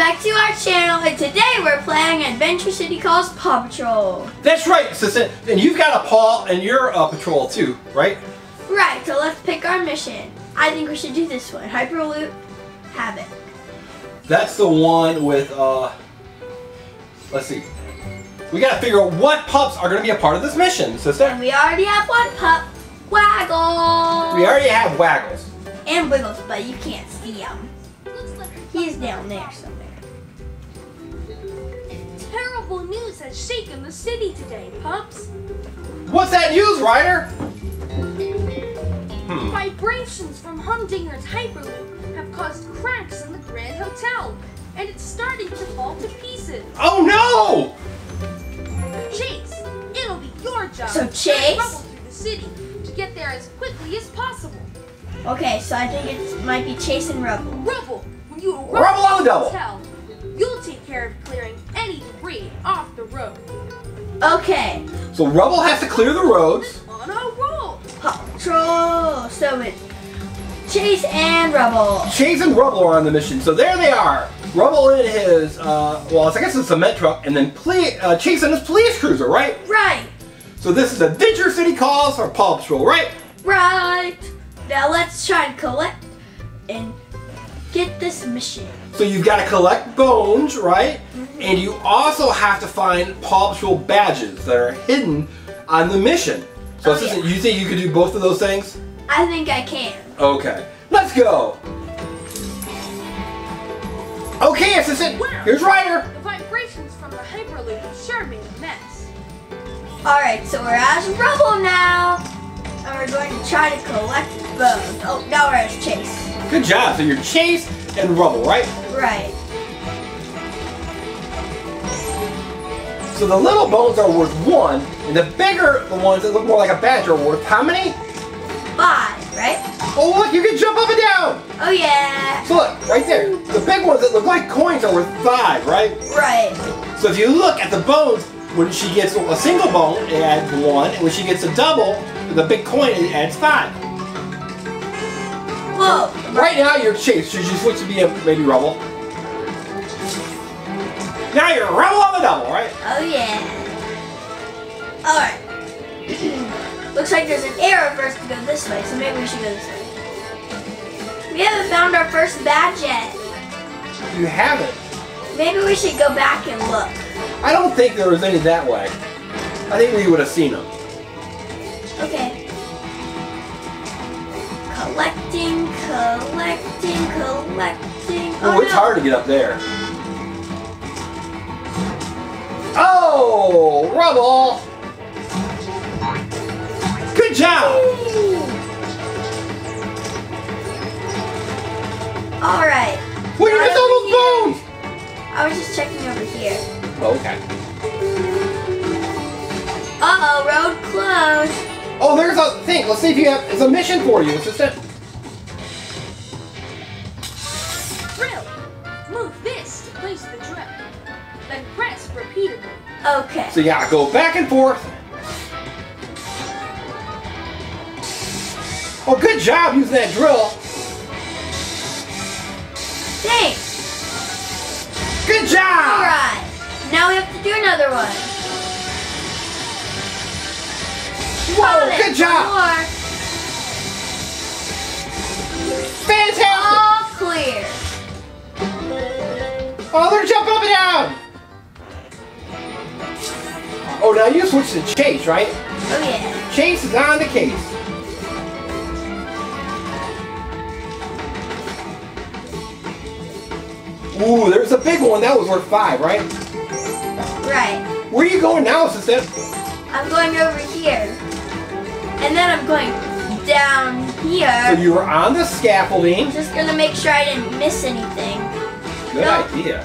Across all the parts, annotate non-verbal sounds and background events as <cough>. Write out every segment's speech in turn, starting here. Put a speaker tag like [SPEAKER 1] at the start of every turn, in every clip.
[SPEAKER 1] back to our channel, and today we're playing Adventure City Calls Paw Patrol.
[SPEAKER 2] That's right, assistant. And you've got a paw and you're a patrol too, right?
[SPEAKER 1] Right, so let's pick our mission. I think we should do this one. Hyperloop Havoc.
[SPEAKER 2] That's the one with, uh, let's see. We gotta figure out what pups are gonna be a part of this mission,
[SPEAKER 1] And
[SPEAKER 2] sister.
[SPEAKER 1] we already have one pup, Waggles.
[SPEAKER 2] We already have Waggles.
[SPEAKER 1] And Wiggles, but you can't see him. He's down there somewhere.
[SPEAKER 3] Terrible news has shaken the city today, pups.
[SPEAKER 2] What's that news, Ryder? Hmm.
[SPEAKER 3] Vibrations from Humdinger's Hyperloop have caused cracks in the Grand Hotel, and it's starting to fall to pieces.
[SPEAKER 2] Oh no!
[SPEAKER 3] Chase, it'll be your job
[SPEAKER 1] So
[SPEAKER 3] to
[SPEAKER 1] Chase?
[SPEAKER 3] rubble through the city to get there as quickly as possible.
[SPEAKER 1] Okay, so I think it might be Chase and Rubble.
[SPEAKER 3] Rubble, when you arrive
[SPEAKER 2] Rubble on
[SPEAKER 3] at
[SPEAKER 2] the
[SPEAKER 3] the
[SPEAKER 2] double.
[SPEAKER 3] hotel, you'll take care of clearing any debris off the road.
[SPEAKER 1] Okay,
[SPEAKER 2] So Rubble has to clear the roads.
[SPEAKER 3] On a roll.
[SPEAKER 1] Paw Patrol. So it's Chase and Rubble.
[SPEAKER 2] Chase and Rubble are on the mission. So there they are. Rubble in his, uh, well, I guess it's a cement truck, and then ple- uh, Chase in his police cruiser, right?
[SPEAKER 1] Right,
[SPEAKER 2] So this is Adventure City Calls for Paw Patrol, right?
[SPEAKER 1] right. Now let's try and collect and get this mission.
[SPEAKER 2] So you've got to collect bones, right? Mm-hmm. And you also have to find Paw Patrol badges that are hidden on the mission. So
[SPEAKER 1] Oh,
[SPEAKER 2] assistant,
[SPEAKER 1] yeah.
[SPEAKER 2] you think you could do both of those things?
[SPEAKER 1] I think I can.
[SPEAKER 2] Okay, let's go. Okay, assistant. Here's Ryder.
[SPEAKER 3] The vibrations from the Hyperloop have sure made a mess.
[SPEAKER 1] Alright, so we're as Rubble now. And we're going to try to collect bones. Oh, now we're as Chase.
[SPEAKER 2] Good job. So you're Chase and Rubble, right?
[SPEAKER 1] Right.
[SPEAKER 2] So the little bones are worth one, and the bigger the ones that look more like a badge are worth how many?
[SPEAKER 1] Five, right?
[SPEAKER 2] Oh look, you can jump up and down.
[SPEAKER 1] Oh yeah.
[SPEAKER 2] So look, right there. The big ones that look like coins are worth five, right?
[SPEAKER 1] Right.
[SPEAKER 2] So if you look at the bones, when she gets a single bone, it adds one, and when she gets a double, the big coin, it adds five.
[SPEAKER 1] Whoa.
[SPEAKER 2] Right now you're Chase. Should you switch to be a maybe Rubble? Now you're Rubble on the double, right?
[SPEAKER 1] Oh yeah. Alright. <clears throat> Looks like there's an arrow for us to go this way, so maybe we should go this way. We haven't found our first badge yet.
[SPEAKER 2] You haven't.
[SPEAKER 1] Maybe we should go back and look.
[SPEAKER 2] I don't think there was any that way. I think we would have seen them.
[SPEAKER 1] Collecting, collecting, collecting.
[SPEAKER 2] Oh, it's
[SPEAKER 1] no.
[SPEAKER 2] hard to get up there. Oh, Rubble! Good job!
[SPEAKER 1] Alright.
[SPEAKER 2] Where did you miss all those bones?
[SPEAKER 1] I was just checking over here.
[SPEAKER 2] Oh, okay.
[SPEAKER 1] Uh-oh, road closed.
[SPEAKER 2] Oh, there's a thing. Let's see if you have. It's a mission for you, assistant.
[SPEAKER 1] Okay.
[SPEAKER 2] So yeah, go back and forth. Oh, good job using that drill.
[SPEAKER 1] Thanks.
[SPEAKER 2] Good job.
[SPEAKER 1] Alright. Now we have to do another one.
[SPEAKER 2] Whoa,
[SPEAKER 1] it.
[SPEAKER 2] good job.
[SPEAKER 1] One more.
[SPEAKER 2] Fantastic.
[SPEAKER 1] All clear.
[SPEAKER 2] Oh, they're jumping up and down. Oh, now you switch to Chase, right?
[SPEAKER 1] Oh yeah.
[SPEAKER 2] Chase is on the case. Ooh, there's a big one. That was worth five, right?
[SPEAKER 1] Right.
[SPEAKER 2] Where are you going now, assistant?
[SPEAKER 1] I'm going over here. And then I'm going down here.
[SPEAKER 2] So you were on the scaffolding.
[SPEAKER 1] Just gonna make sure I didn't miss anything.
[SPEAKER 2] Good
[SPEAKER 1] No.
[SPEAKER 2] idea.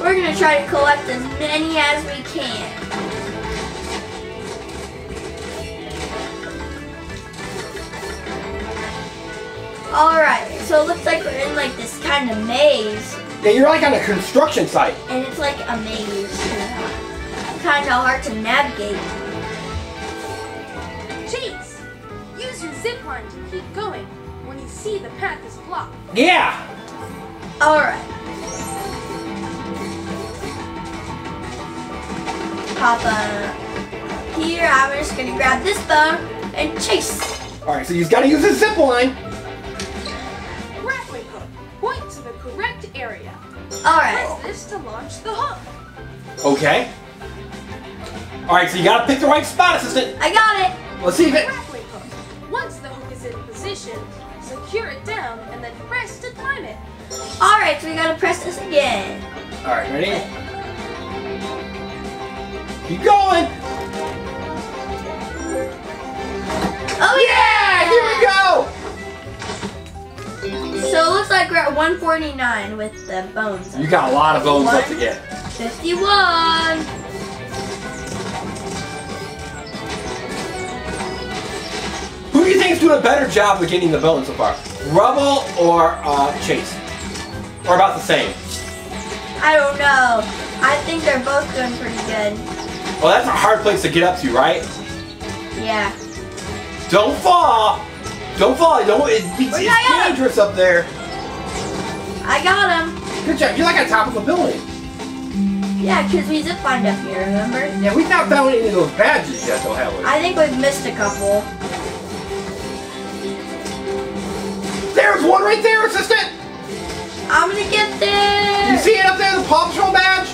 [SPEAKER 1] We're gonna try to collect as many as we can. Alright, so it looks like we're in like this kind of maze.
[SPEAKER 2] Yeah, you're like on a construction site.
[SPEAKER 1] And it's like a maze. Kind of hard to navigate.
[SPEAKER 3] Chase. Use your zip line to keep going when you see the path is blocked.
[SPEAKER 2] Yeah.
[SPEAKER 1] Alright. Papa. Here, I'm just gonna grab this bone and chase.
[SPEAKER 2] Alright, so you've got to use a zip line.
[SPEAKER 3] Grappling hook. Point to the correct area.
[SPEAKER 1] Alright.
[SPEAKER 3] Press this to launch the hook.
[SPEAKER 2] Okay. Alright, so you got to pick the right spot, assistant.
[SPEAKER 1] I got it.
[SPEAKER 2] Let's see if it.
[SPEAKER 3] Grappling hook. Once the hook is in position, secure it down and then press to time it.
[SPEAKER 1] Alright, so we gotta press this again.
[SPEAKER 2] Alright, ready? Keep going.
[SPEAKER 1] Oh
[SPEAKER 2] Yeah,
[SPEAKER 1] yeah!
[SPEAKER 2] here we go.
[SPEAKER 1] So it looks like we're at 149 with the bones.
[SPEAKER 2] You got a lot of bones left to get.
[SPEAKER 1] 51.
[SPEAKER 2] Who do you think is doing a better job of getting the bones so far? Rubble or uh, Chase? Or about the same?
[SPEAKER 1] I don't know. I think they're both doing pretty good.
[SPEAKER 2] Well, that's a hard place to get up to, right?
[SPEAKER 1] Yeah.
[SPEAKER 2] Don't fall! Don't fall! Don't, it, it's, it's dangerous up there.
[SPEAKER 1] I got him.
[SPEAKER 2] Good job. You're like on top of a building.
[SPEAKER 1] Yeah, because we ziplined up here, remember?
[SPEAKER 2] Yeah, we've not found any of those badges yet, though, have we?
[SPEAKER 1] I think we've missed a couple.
[SPEAKER 2] There's one right there, assistant!
[SPEAKER 1] I'm gonna get there.
[SPEAKER 2] You see it up there, the Paw Patrol badge?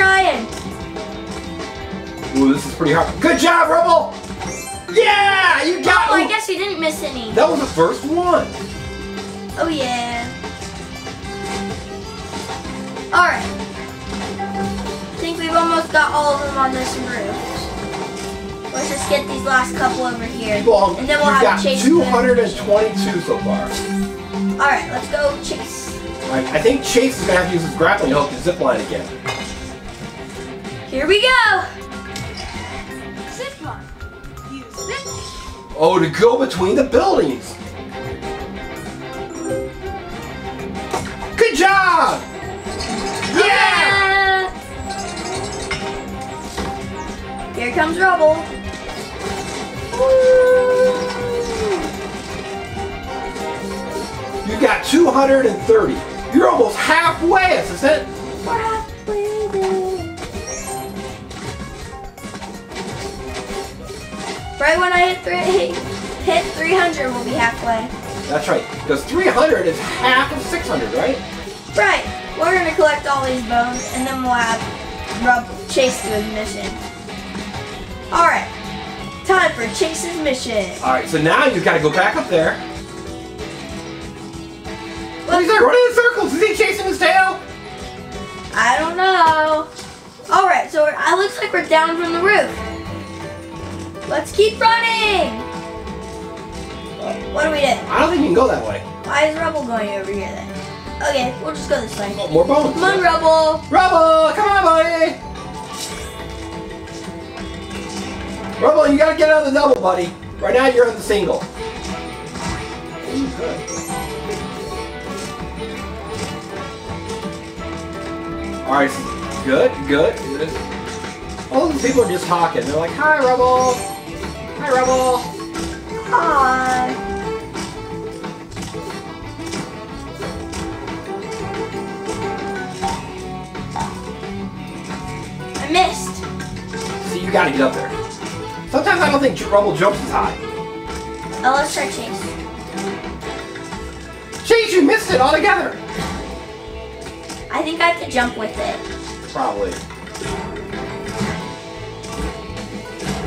[SPEAKER 1] Trying.
[SPEAKER 2] Ooh, this is pretty hard. Good job, Rubble! Yeah! You oh, got
[SPEAKER 1] Oh, I guess we didn't miss any.
[SPEAKER 2] That was the first one.
[SPEAKER 1] Oh, yeah. Alright. I think we've almost got all of them on this roof. Let's just get these last couple over here.
[SPEAKER 2] Well,
[SPEAKER 1] and then we'll have
[SPEAKER 2] got
[SPEAKER 1] a chase.
[SPEAKER 2] 222 so far.
[SPEAKER 1] Alright, let's go chase.
[SPEAKER 2] I, I think Chase is gonna have to use his grappling hook to zip line again.
[SPEAKER 1] Here we go.
[SPEAKER 3] Zip line. Use this.
[SPEAKER 2] Oh, to go between the buildings. Good job! Yeah!
[SPEAKER 1] Yeah! Here comes rubble.
[SPEAKER 2] You got 230. You're almost halfway, assistant.
[SPEAKER 1] We're halfway Right when I hit three, hit 300, we'll be halfway.
[SPEAKER 2] That's right, because 300 is half of 600, right?
[SPEAKER 1] Right. We're gonna collect all these bones, and then we'll have Rub Chase do his mission. All right. Time for Chase's mission.
[SPEAKER 2] All right, so now you've got to go back up there. Oh, he's like running in circles. Is he chasing his tail?
[SPEAKER 1] I don't know. All right. So it looks like we're down from the roof. Let's keep running. What do we do?
[SPEAKER 2] I don't think you can go that way.
[SPEAKER 1] Why is Rubble going over here then? Okay, we'll just go this way.
[SPEAKER 2] Oh, more bones.
[SPEAKER 1] Come on, Rubble.
[SPEAKER 2] Rubble, come on, buddy. Rubble, you gotta get out of the double, buddy. Right now you're on the single. Ooh, good. All right, good, good, good. All these people are just talking. They're like, "Hi, Rubble. Hi, Rubble."
[SPEAKER 1] Hi. I missed.
[SPEAKER 2] See, you gotta get up there. Sometimes I don't think Rubble jumps as high.
[SPEAKER 1] Oh, let's try Chase.
[SPEAKER 2] Chase, you missed it altogether.
[SPEAKER 1] I think I have to jump with it.
[SPEAKER 2] Probably.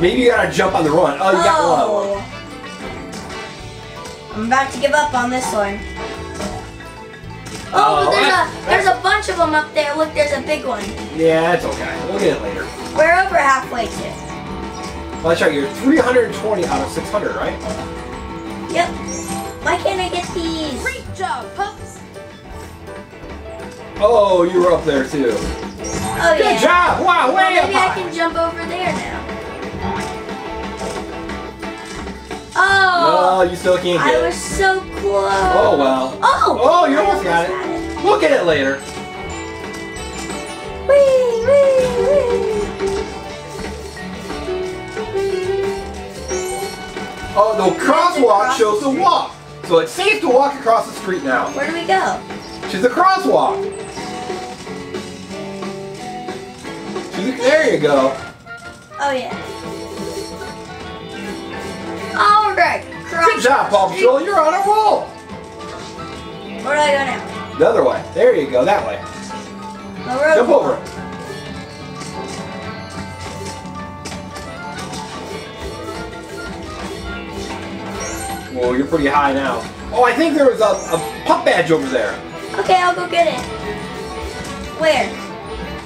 [SPEAKER 2] Maybe you gotta jump on the run. Oh, you got low.
[SPEAKER 1] Oh. I'm about to give up on this one. Oh,
[SPEAKER 2] Oh,
[SPEAKER 1] but there's
[SPEAKER 2] that-
[SPEAKER 1] a there's a bunch of them up there. Look, there's a big one.
[SPEAKER 2] Yeah, it's okay. We'll get it later.
[SPEAKER 1] We're over halfway to.
[SPEAKER 2] Well, that's right. You're 320 out of 600, right?
[SPEAKER 1] Yep. Why can't I get these?
[SPEAKER 3] Great job, pups.
[SPEAKER 2] Oh, you were up there too.
[SPEAKER 1] Oh
[SPEAKER 2] Good
[SPEAKER 1] yeah.
[SPEAKER 2] job! Wow,
[SPEAKER 1] Well,
[SPEAKER 2] way up
[SPEAKER 1] maybe I
[SPEAKER 2] high.
[SPEAKER 1] can jump over there now. Oh.
[SPEAKER 2] No,
[SPEAKER 1] Oh,
[SPEAKER 2] you still can't
[SPEAKER 1] I was so close.
[SPEAKER 2] Oh well.
[SPEAKER 1] Oh.
[SPEAKER 2] Oh, you almost got
[SPEAKER 1] had
[SPEAKER 2] it. We'll get it later.
[SPEAKER 1] Wee, wee, wee.
[SPEAKER 2] Oh, the crosswalk
[SPEAKER 1] cross-
[SPEAKER 2] shows the walk. So it's safe to walk across the street now.
[SPEAKER 1] Where do we go?
[SPEAKER 2] To the crosswalk. To the, there you go.
[SPEAKER 1] Oh yeah. All right. Cross
[SPEAKER 2] Good job, Paw. Patrol. You're on a roll.
[SPEAKER 1] Where do I go now?
[SPEAKER 2] The other way. There you go. That way. Jump over. it. Whoa, you're pretty high now. Oh, I think there was a, a pup badge over there.
[SPEAKER 1] Okay, I'll go get it. Where?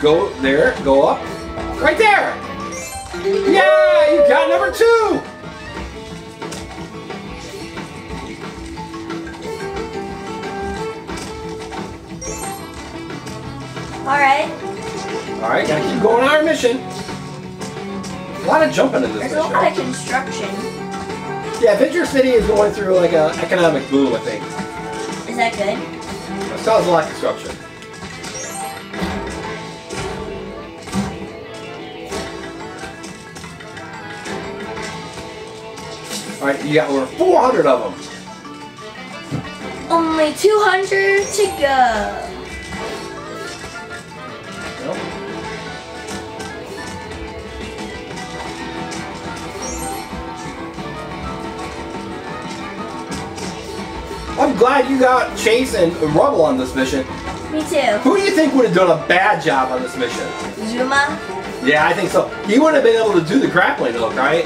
[SPEAKER 2] Go there, go up. Right there! Yeah, you got number two!
[SPEAKER 1] All right.
[SPEAKER 2] Alright, gotta keep going on our mission. A lot of jumping in this
[SPEAKER 1] There's a lot of construction.
[SPEAKER 2] Yeah, Venture City is going through like an economic boom, I think.
[SPEAKER 1] Is that good?
[SPEAKER 2] That sounds a lot of construction. Alright, you got over 400 of them.
[SPEAKER 1] Only 200 to go.
[SPEAKER 2] Glad you got Chase and Rubble on this mission.
[SPEAKER 1] Me too.
[SPEAKER 2] Who do you think would have done a bad job on this mission?
[SPEAKER 1] Zuma?
[SPEAKER 2] Yeah, I think so. He wouldn't have been able to do the grappling hook, right?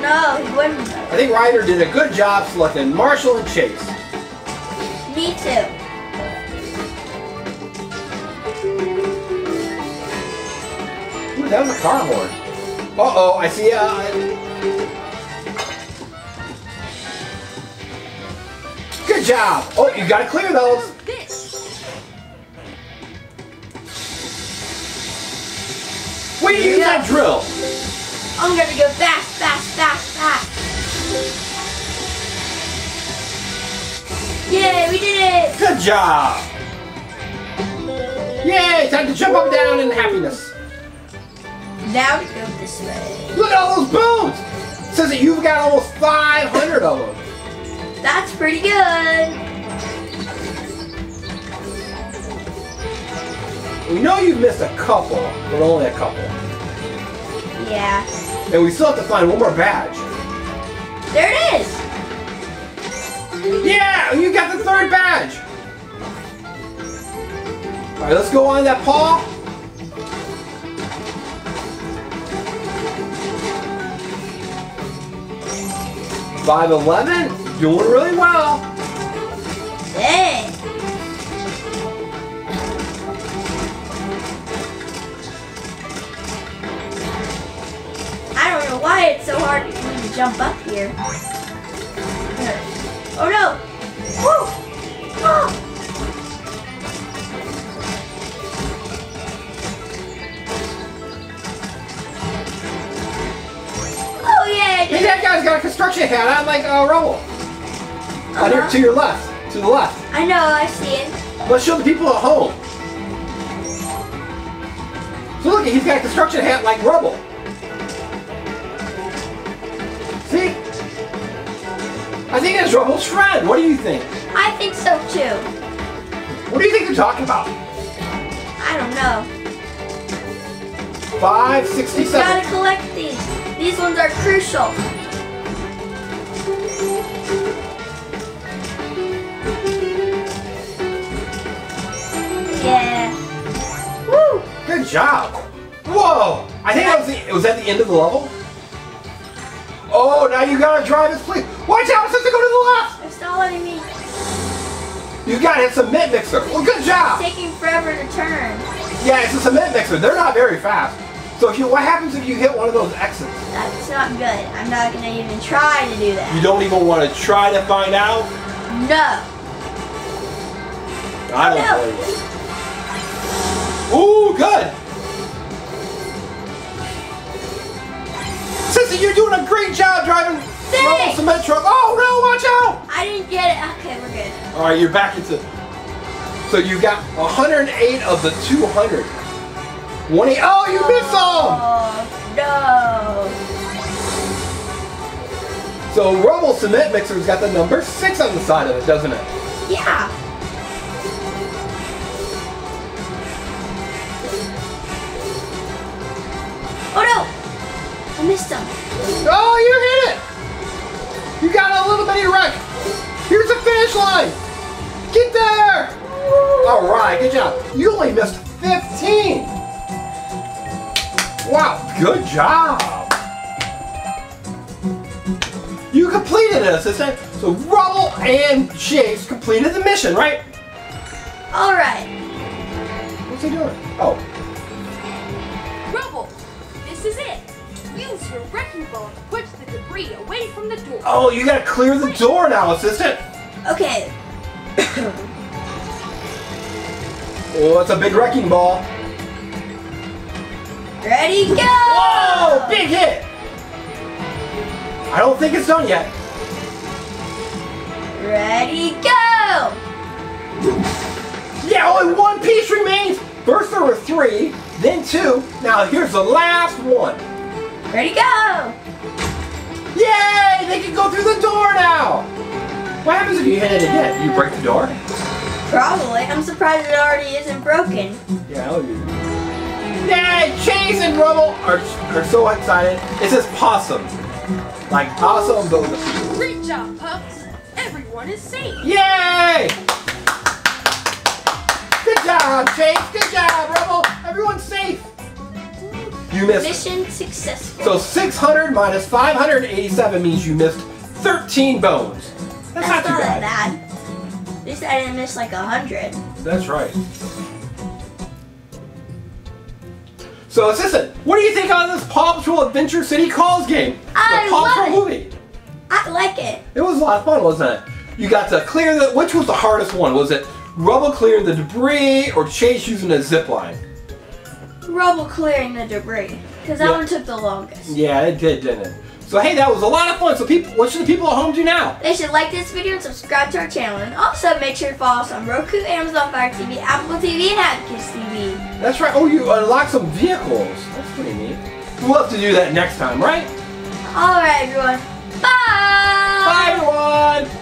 [SPEAKER 1] No, he wouldn't.
[SPEAKER 2] I think Ryder did a good job selecting Marshall and Chase.
[SPEAKER 1] Me too.
[SPEAKER 2] Ooh, that was a car horn. Uh-oh, I see uh job! Oh, you gotta clear those! You use that drill!
[SPEAKER 1] I'm gonna go fast, fast, fast, fast. Yay, we did it!
[SPEAKER 2] Good job! Yay! Time to jump up and down in happiness.
[SPEAKER 1] Now to go this way.
[SPEAKER 2] Look at all those bones! It says that you've got almost 500 of them.
[SPEAKER 1] That's pretty good.
[SPEAKER 2] We know you've missed a couple, but only a couple.
[SPEAKER 1] Yeah.
[SPEAKER 2] And we still have to find one more badge.
[SPEAKER 1] There it is.
[SPEAKER 2] Yeah, you got the third badge. All right, let's go on that paw. Five eleven, doing really well.
[SPEAKER 1] Hey. I don't know why it's so hard for me to jump up here. Oh no! Woo! Oh! Oh yeah! I
[SPEAKER 2] Hey, that guy's got a construction hat I'm like uh, rubble. Your,
[SPEAKER 1] Uh-huh.
[SPEAKER 2] to your left, to the left.
[SPEAKER 1] I know, I see it.
[SPEAKER 2] Let's show the people at home. So look, he's got a construction hat like rubble. See? I think that's Rubble's friend. What do you think?
[SPEAKER 1] I think so too.
[SPEAKER 2] What do you think they're talking about?
[SPEAKER 1] I don't know.
[SPEAKER 2] Five
[SPEAKER 1] We
[SPEAKER 2] sixty-seven.
[SPEAKER 1] gotta collect these. These ones are crucial. Yeah. Woo!
[SPEAKER 2] Good job. Whoa! I think that was the, it was at the end of the level. Oh, now you gotta drive this place. Watch out! It says to go to the left.
[SPEAKER 1] It's not letting me.
[SPEAKER 2] You gotta hit cement mixer. Well, good
[SPEAKER 1] It's
[SPEAKER 2] job.
[SPEAKER 1] taking forever to turn.
[SPEAKER 2] Yeah, it's a cement mixer. They're not very fast. So if you, what happens if you hit one of those exits?
[SPEAKER 1] That's not good. I'm not gonna even try to do that.
[SPEAKER 2] You don't even want to try to find out.
[SPEAKER 1] No.
[SPEAKER 2] I don't
[SPEAKER 1] No.
[SPEAKER 2] believe it. Ooh, good. Sissy, you're doing a great job driving rubble cement truck. Oh no, watch out!
[SPEAKER 1] I didn't get it. Okay, we're good.
[SPEAKER 2] All right, you're back into. So you got 108 of the 200. One eight. Oh, you missed.
[SPEAKER 1] Oh, no.
[SPEAKER 2] So Rubble Cement Mixer's got the number six on the side of it, doesn't it?
[SPEAKER 1] Yeah. Oh no! I missed him.
[SPEAKER 2] Oh, you hit it! You got a little bitty wreck. Here's the finish line. Get there! All right, good job. You only missed 15. Wow, good job. You completed it, assistant. So Rubble and Chase completed the mission, right?
[SPEAKER 1] Alright.
[SPEAKER 2] What's he doing? Oh,
[SPEAKER 3] this is it. Use your wrecking ball to push the debris away from the door.
[SPEAKER 2] oh, you gotta clear the door now, assistant.
[SPEAKER 1] Okay. <coughs>
[SPEAKER 2] Oh, it's a big wrecking ball.
[SPEAKER 1] Ready, go!
[SPEAKER 2] Whoa, big hit. I don't think it's done yet.
[SPEAKER 1] Ready, go!
[SPEAKER 2] Yeah, only one piece remains. First there were three, then two. Now here's the last one.
[SPEAKER 1] Ready, go!
[SPEAKER 2] Yay! They can go through the door now. What happens if you hit it again? You break the door?
[SPEAKER 1] Probably. I'm surprised it already isn't broken.
[SPEAKER 2] Yeah, I'll do Yay! Chase and Rubble are, are so excited. It says pawsome. Like possum, but with a P.
[SPEAKER 3] Great job, pups. Everyone is safe.
[SPEAKER 2] Yay! Good job, Chase. Good job, Rubble. Everyone's safe. You missed.
[SPEAKER 1] Mission successful.
[SPEAKER 2] So 600 minus 587 means you missed 13 bones. That's,
[SPEAKER 1] That's
[SPEAKER 2] not too
[SPEAKER 1] that
[SPEAKER 2] bad.
[SPEAKER 1] bad. At least I didn't miss like a hundred.
[SPEAKER 2] That's right. So, assistant, what do you think of this Paw Patrol Adventure City Calls game?
[SPEAKER 1] I
[SPEAKER 2] the Paw
[SPEAKER 1] love
[SPEAKER 2] Patrol
[SPEAKER 1] it.
[SPEAKER 2] movie.
[SPEAKER 1] I like it.
[SPEAKER 2] It was a lot of fun, wasn't it? You got to clear the. Which was the hardest one? Was it Rubble clearing the debris or Chase using a zip line?
[SPEAKER 1] Rubble clearing the debris. Because that
[SPEAKER 2] Yeah.
[SPEAKER 1] one took the longest.
[SPEAKER 2] Yeah, it did, didn't it? So hey, that was a lot of fun. So people, what should the people at home do now?
[SPEAKER 1] They should like this video and subscribe to our channel. And also make sure to follow us on Roku, Amazon Fire TV, Apple TV, and Adkins TV.
[SPEAKER 2] That's right. Oh, you unlocked some vehicles. That's pretty neat. We'll have to do that next time, right?
[SPEAKER 1] Alright everyone. Bye!
[SPEAKER 2] Bye, everyone.